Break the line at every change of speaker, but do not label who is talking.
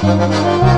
Gracias.